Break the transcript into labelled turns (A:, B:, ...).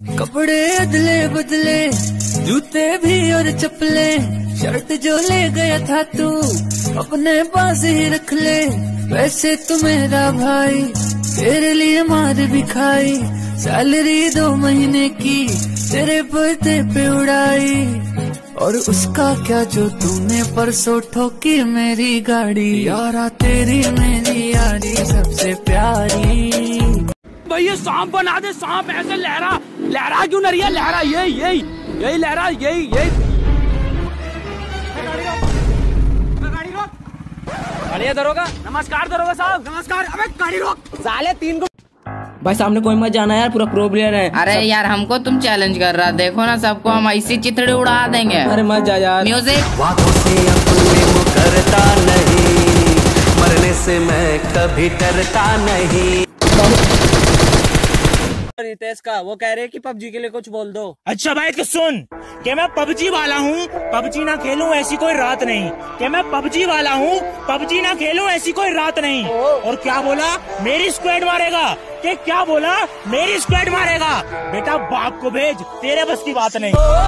A: कपड़े अदले बदले, जूते भी और चप्पले, शर्ट जो ले गया था तू, अपने पास ही रख ले, वैसे तू मेरा भाई, तेरे लिए मार भी खाई, सैलरी दो महीने की, तेरे बर्थडे पे उड़ाई, और उसका क्या जो तूने परसों ठोकी मेरी गाड़ी, यारा तेरी मेरी यारी, सबसे प्यारी।
B: भाई ये सांप बना दे सांप ऐसे लहरा लहरा क्यों नहीं है? लहरा यही यही यही लहरा यही यही गाड़ी दरोगा नमस्कार दरोगा साहब। नमस्कार अबे गाड़ी रोक। साले तीन को भाई सामने कोई मत जाना यार पूरा प्रो प्लेयर है
C: अरे सब... यार हमको तुम चैलेंज कर रहा देखो ना सबको हम ऐसी चिथड़े उड़ा देंगे।
B: अरे मत जा यार।
C: म्यूज़िक
D: बातों से अपने मुकरता नहीं मरने से मैं कभी डरता नहीं।
B: रितेश का वो कह रहे हैं कि पबजी के लिए कुछ बोल दो।
E: अच्छा भाई तो सुन। कि मैं पबजी वाला हूँ पबजी ना खेलूं ऐसी कोई रात नहीं। कि मैं पबजी वाला हूँ पबजी ना खेलूं ऐसी कोई रात नहीं। और क्या बोला? मेरी स्क्वाड मारेगा। कि क्या बोला? मेरी स्क्वाड मारेगा। बेटा बाप को भेज तेरे बस की बात नहीं।